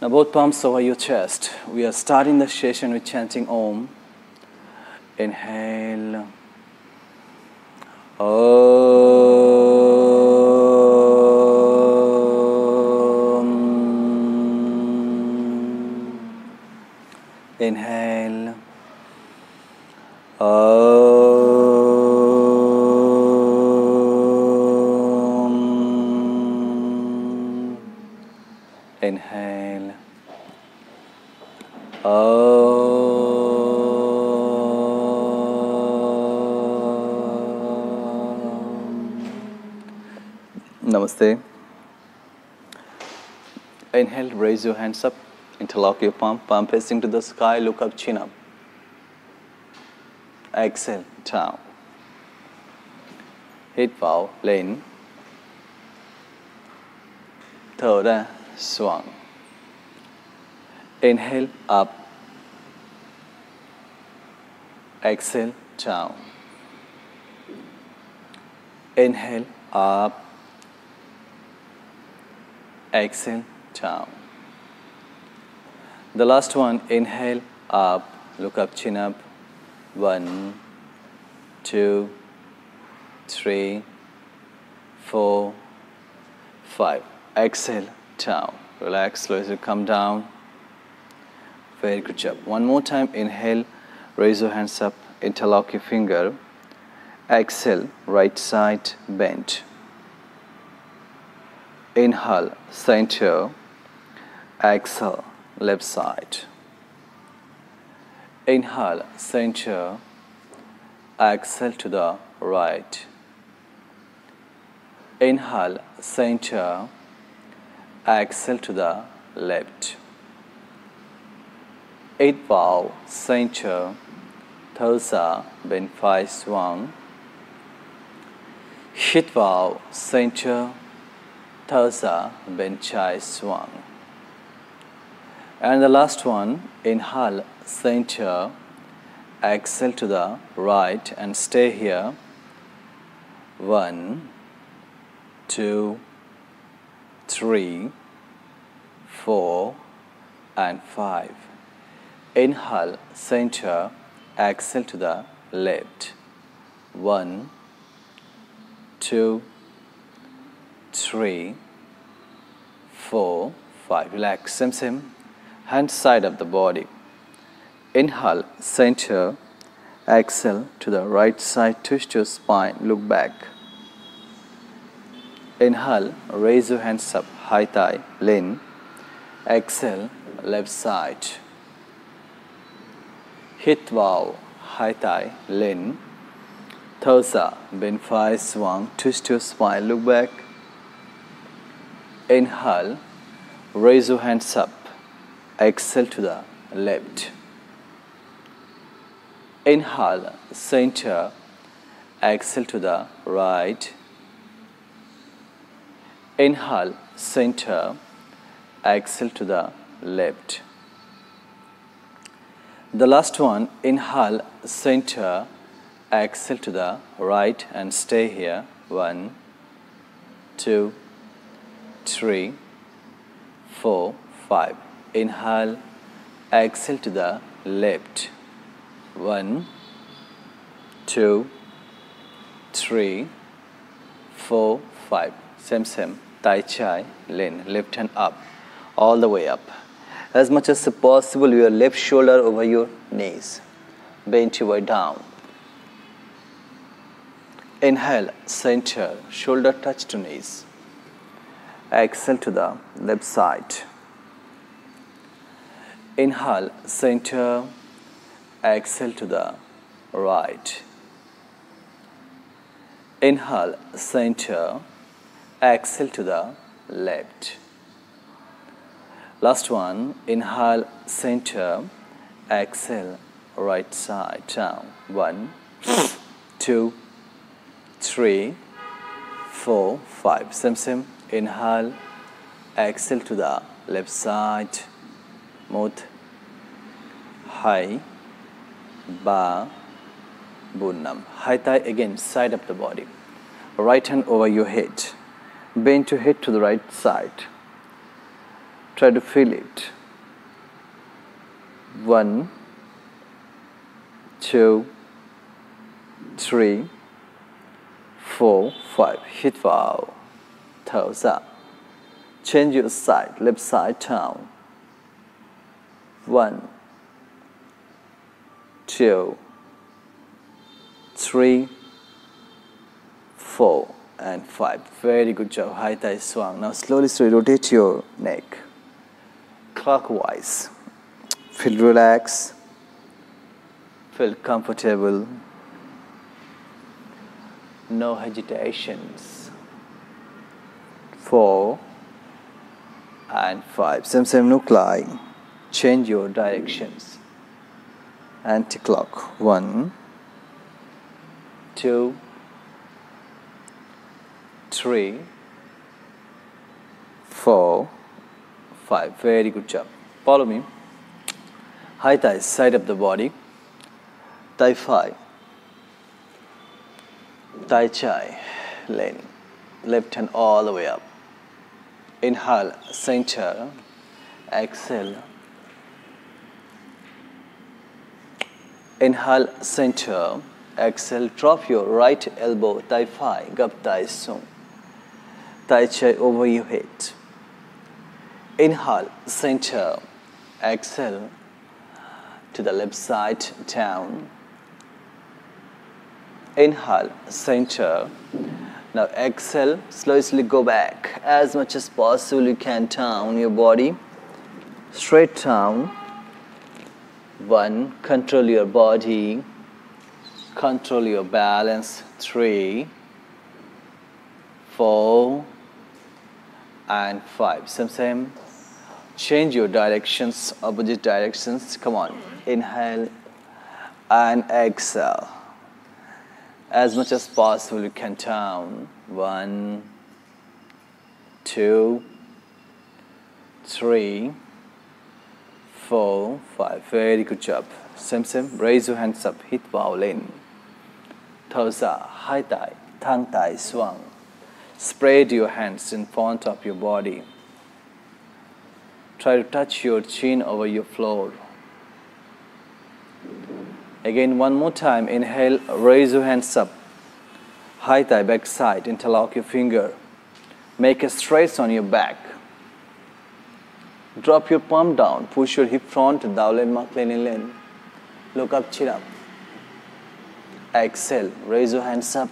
Now, both palms over your chest. We are starting the session with chanting Om. Inhale. Om. Namaste. Inhale, raise your hands up, interlock your palm, palm facing to the sky, look up, chin up. Exhale, down. Hít vào, lên. Thở ra, xuống. Inhale, up. Exhale, down. Inhale, up. Exhale, down. The last one, inhale, up, look up, chin up. One, two, three, four, five. Exhale, down. Relax, slowly come down. Very good job. One more time, inhale, raise your hands up, interlock your finger. Exhale, right side bend. Inhale, center. Exhale, left side. Inhale, center. Exhale to the right. Inhale, center. Exhale to the left. Eight bow, center. Thirsa, bend five swung. Hit bow, center. Thirsa, bend chai swung. And the last one, inhale, center, exhale to the right and stay here. One, two, three, four, and five. Inhale, center, exhale to the left. One, two, three, four, five. Relax, same, same. Hand side of the body. Inhale, center, exhale to the right side, twist your spine, look back. Inhale, raise your hands up, high thigh, lean. Exhale, left side. Hit bow, high thigh, lean. Thirsa, bend five, swung, twist your spine, look back. Inhale, raise your hands up, exhale to the left. Inhale, center, exhale to the right. Inhale, center, exhale to the left. The last one, inhale, center, exhale to the right and stay here. One, two, three, four, five. Inhale, exhale to the left. One, two, three, four, five. Same, same. Tai Chi, lean, left hand up, all the way up. As much as possible, your left shoulder over your knees. Bend your way down. Inhale, center, shoulder touch to knees. Exhale to the left side. Inhale, center, exhale to the right. Inhale, center, exhale to the left. Last one, inhale, center, exhale, right side down. One, two, three, four, five. Same, same. Inhale, exhale to the left side. Mouth, high, ba, bunam. High thigh again, side of the body. Right hand over your head. Bend your head to the right side. Try to feel it. One, two, three, four, five. Hít vào, thở ra. Change your side, left side down. One, two, three, four, and five. Very good job. High thigh swung. Now slowly, slowly rotate your neck clockwise. Feel relaxed. Feel comfortable. No hesitations. Four and five. Same same nuclei. Change your directions. Anti-clock. One, two, three, four, five. Very good job. Follow me. High thighs, side of the body. Thigh five. Thigh chai, leaning. Left hand all the way up. Inhale, center. Exhale. Inhale, center. Exhale, drop your right elbow, thigh thigh, gap thigh sung. Thigh chai over your head. Inhale, center. Exhale to the left side down. Inhale, center. Now exhale, slowly go back as much as possible you can down your body. Straight down. One, control your body. Control your balance. Three, four, and five. Same, same. Change your directions, opposite directions. Come on. Inhale and exhale. As much as possible, you can down. One, two, three, four, five. Very good job. Same, same. Raise your hands up. Hit violin. Thosa, high thigh, tongue thigh, swung. Spread your hands in front of your body. Try to touch your chin over your floor. Again, one more time. Inhale, raise your hands up. High thigh, back side, interlock your finger. Make a stretch on your back. Drop your palm down. Push your hip front, Dowlen Maklin Look up, chin up. Exhale, raise your hands up.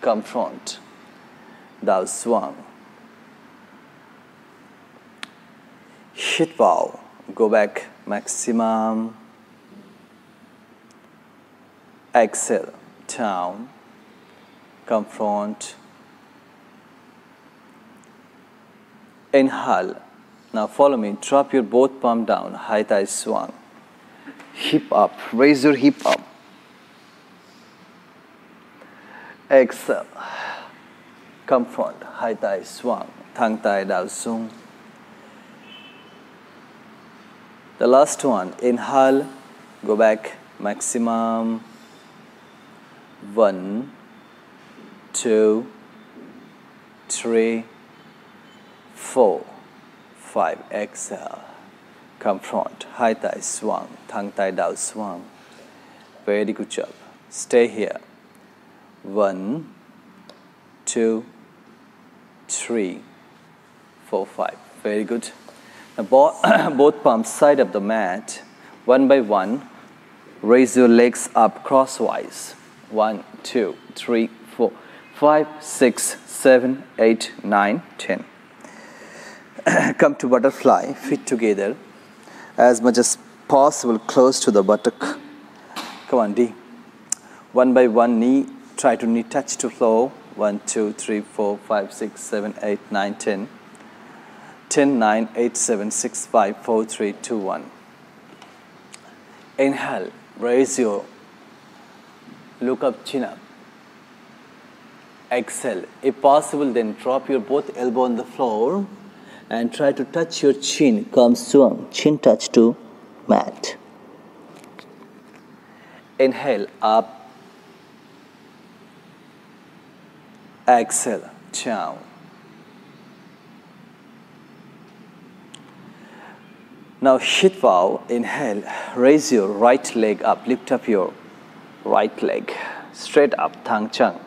Come front. Dal swung. Hit bow. Go back maximum. Exhale, down. Come front. Inhale. Now follow me. Drop your both palm down. High thigh swung. Hip up. Raise your hip up. Exhale. Come front. High thigh swung. Thang thigh dal sung. The last one. Inhale. Go back. Maximum. One, two, three, four, five. Exhale. Come front. High thigh swung. Thang thigh down swung. Very good job. Stay here. One, two, three, four, five. Very good. Now both, both palms side of the mat. One by one. Raise your legs up crosswise. One, two, three, four, five, six, seven, eight, nine, ten. Come to butterfly, feet together as much as possible close to the buttock. Come on, D. One by one, knee, try to knee touch to floor. One, two, three, four, five, six, seven, eight, nine, ten. Ten, nine, eight, seven, six, five, four, three, two, one. Inhale, raise your look up, chin up. Exhale. If possible, then drop your both elbow on the floor and try to touch your chin. Come swung, chin touch to mat. Inhale up. Exhale down. Now hit bow, inhale, raise your right leg up, lift up your right leg, straight up, thang chang.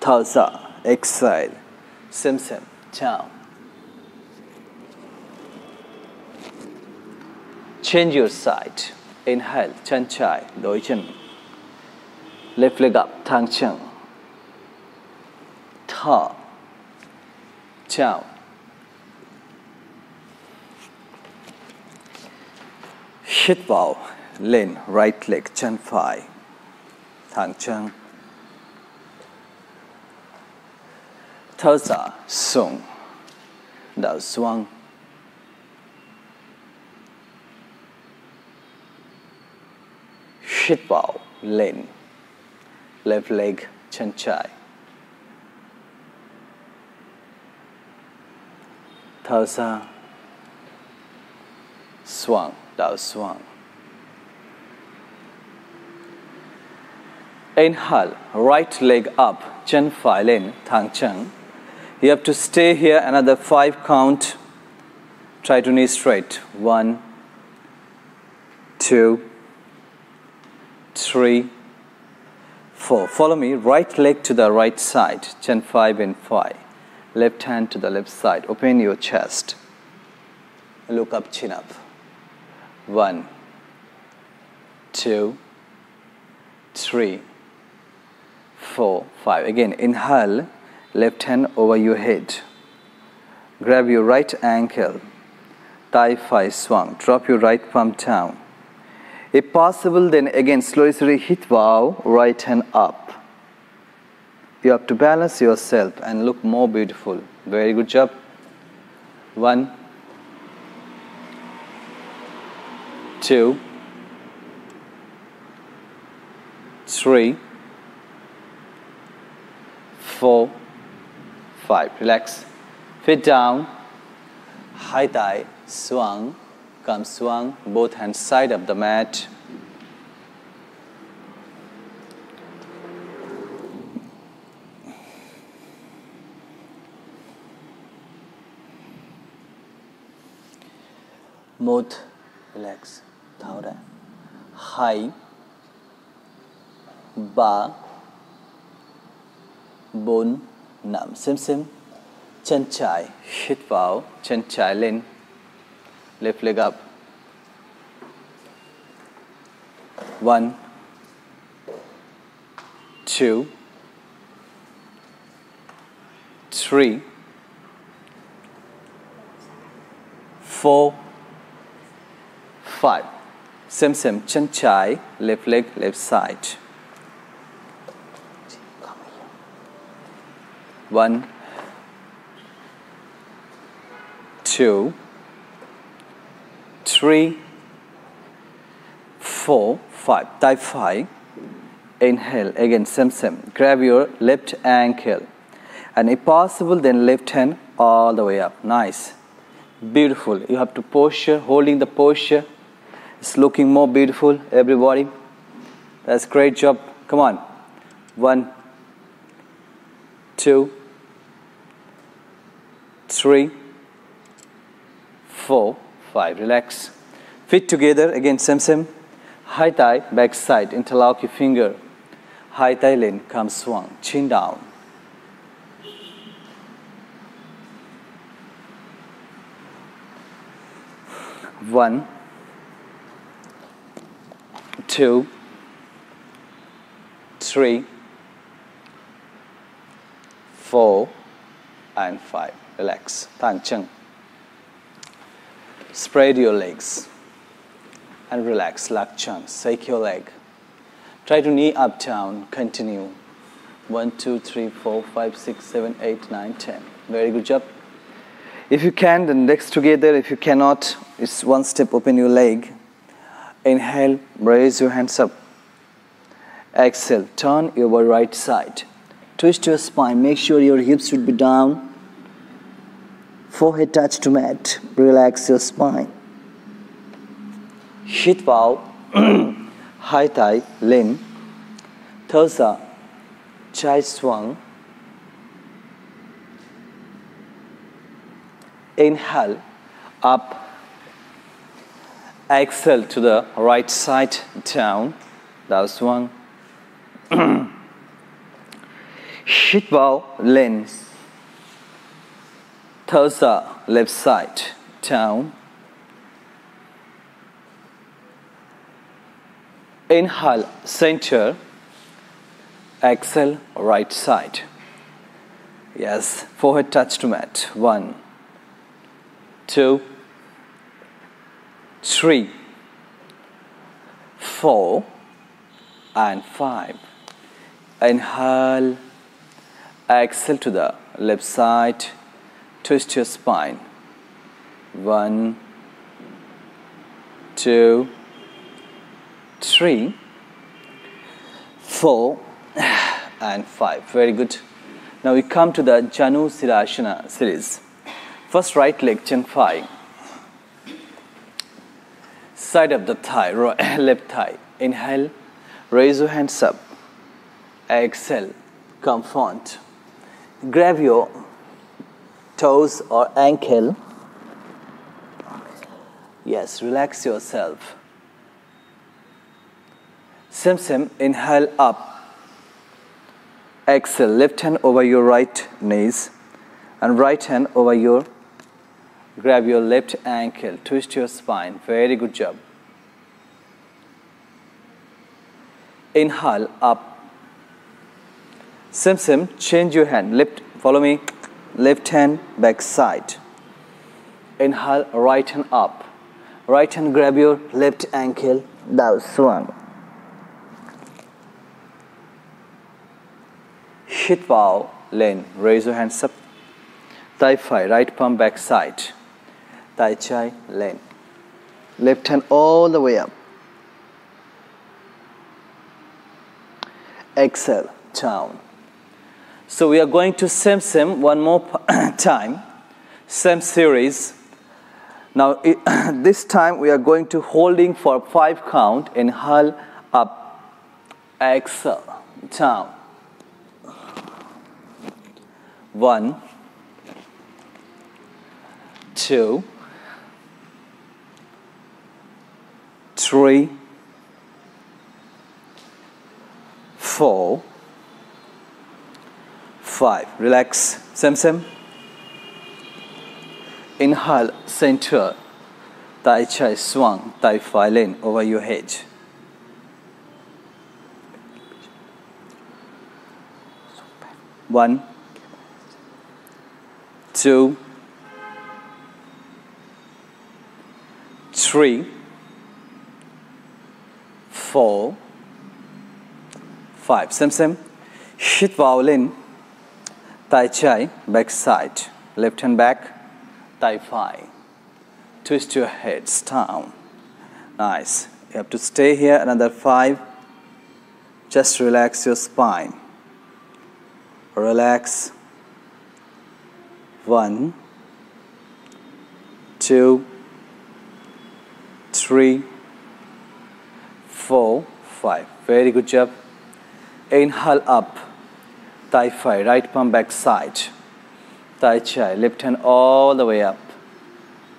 Thalsa, exhale, sim sim, down. Change your side, inhale, chan chai, chân. Left leg up, thang chang. Tha, down. Hit vào, lên, right leg, chân phải, thẳng chân. Thở ra, xuống, đầu xuống. Hít vào, lên, left leg, chân trái. Thở ra, xuống. Dao Swang. Inhale, right leg up, Chen Fai Lin, Thang Cheng. You have to stay here another five count. Try to knee straight. One, two, three, four. Follow me. Right leg to the right side. Chen five and five. Left hand to the left side. Open your chest. Look up, chin up. One, two, three, four, five. Again, inhale, left hand over your head. Grab your right ankle, thigh five swung. Drop your right palm down. If possible, then again slowly slowly hit bow, right hand up. You have to balance yourself and look more beautiful. Very good job. One, two, three, four, five. Relax. Feet down. High thigh. Swung. Come swung. Both hands side of the mat. Mouth relax tháo ra hai ba bốn năm xem xem chân trái hít vào, chân trái lên. Left leg up. One, two, three, four, five. Same, same. Chân trái, left leg, left side. One, two, three, four, five. Type five. Inhale. Again, same, same. Grab your left ankle. And if possible, then left hand all the way up. Nice. Beautiful. You have to posture, holding the posture it's looking more beautiful, everybody. That's great job. Come on. One, two, three, four, five. Relax. Feet together. Again, same, same. High thigh, back side. Interlock your finger. High thigh lean, come swung. Chin down. One, two, three, four, and five. Relax. Thang chân. Spread your legs and relax. Lak chan. Shake your leg. Try to knee up down. Continue. One, two, three, four, five, six, seven, eight, nine, ten. Very good job. If you can, then legs together. If you cannot, it's one step open your leg Inhale, raise your hands up. Exhale, turn your right side. Twist your spine, make sure your hips should be down. Forehead touch to mat. Relax your spine. Hit bow, high thigh, lean. Thirsa, chai swung. Inhale, up. Exhale to the right side, down. That was one. Hit bow, lens. Third left side, down. Inhale, center. Exhale, right side. Yes, forehead touch to mat. One, two, three, four, and five. Inhale, exhale to the left side, twist your spine. One, two, three, four, and five. Very good. Now we come to the Janu Sirsasana series. First right leg, chin five. Side of the thigh, right, left thigh. Inhale, raise your hands up. Exhale, come front. Grab your toes or ankle. Yes, relax yourself. Sim sim, inhale up. Exhale, left hand over your right knees and right hand over your, grab your left ankle, twist your spine. Very good job. Inhale, up. Sim sim, change your hand. Left, follow me. Left hand, back side. Inhale, right hand up. Right hand, grab your left ankle. Down, one. Hit bow, lane. Raise your hands up. Thigh five, right palm back side. Tai Chi, lane. Left hand all the way up. Exhale, down. So we are going to same same one more time. Same series. Now it, this time we are going to holding for five count. Inhale, up. Exhale, down one, two, three, four, five. Relax. Same, same. Inhale, center. Tai Chi swung, Tai Phi over your head. One, two, three, four, five. Same, same. Hit violin, Tai Chi, back side, left hand back, Tai Phi. Twist your heads down. Nice. You have to stay here another five. Just relax your spine. Relax one, two, three, four, five. Very good job. Inhale up. Tai Phi, right palm back side. Tai Chi, left hand all the way up.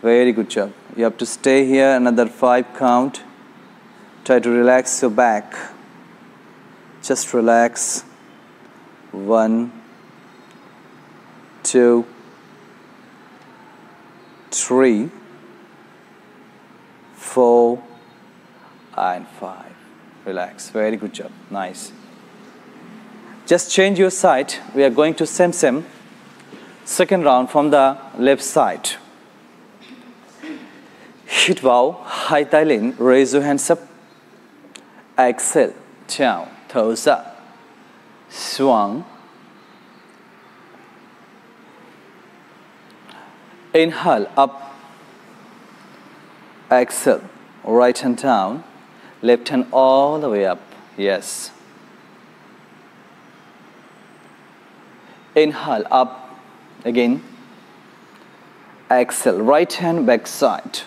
Very good job. You have to stay here another five count. Try to relax your back. Just relax. One, two, three, four, Ah, and five. Relax. Very good job. Nice. Just change your side. We are going to same same. Second round from the left side. Hit bow, high thigh lean. Raise your hands up. Exhale, down, toes up. Swung, Inhale up, exhale, right hand down, left hand all the way up. Yes. Inhale up again. Exhale, right hand back side,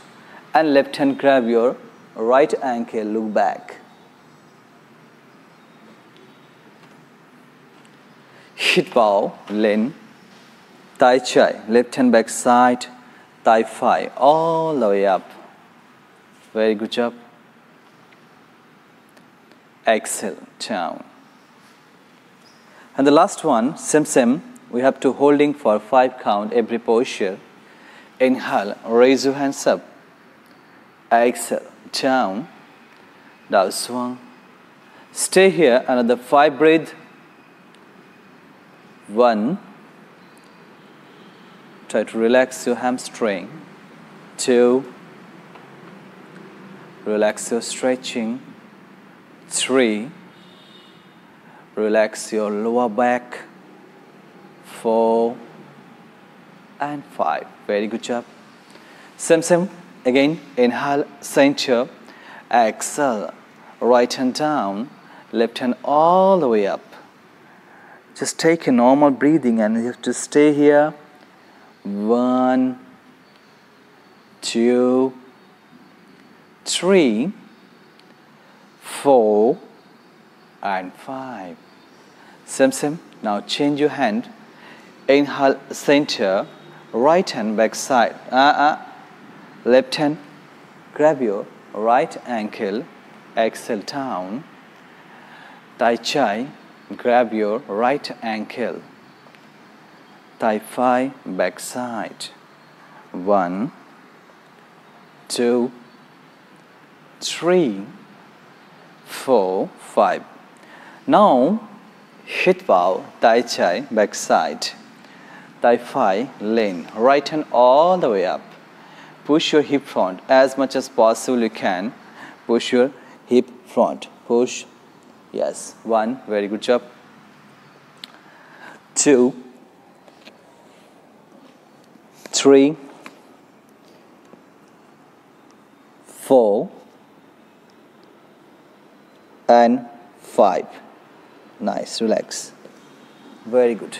and left hand grab your right ankle, look back. Hit bow, lean, Tai Chi, left hand back side, thigh five, all the way up. Very good job. Exhale, down. And the last one, same same, we have to holding for five count every posture. Inhale, raise your hands up. Exhale, down. Down swung. Stay here another five breath. One. Try to relax your hamstring. Two. Relax your stretching. Three. Relax your lower back. Four and five. Very good job. Same, same. Again, inhale, center. Exhale, right hand down, left hand all the way up. Just take a normal breathing and you have to stay here. One, two, three, four, and five. Same, same. Now change your hand. Inhale, center, right hand back side. Uh, uh. Left hand, grab your right ankle, exhale down. Tai Chi, grab your right ankle. Tai Phi, back side. One, two, three, four, five. Now, hit bow, Tai Chi, back side. Tai Phi, lean, right hand all the way up. Push your hip front as much as possible you can. Push your hip front. Push. Yes. One very good job. Two. Three. Four and five. Nice relax. Very good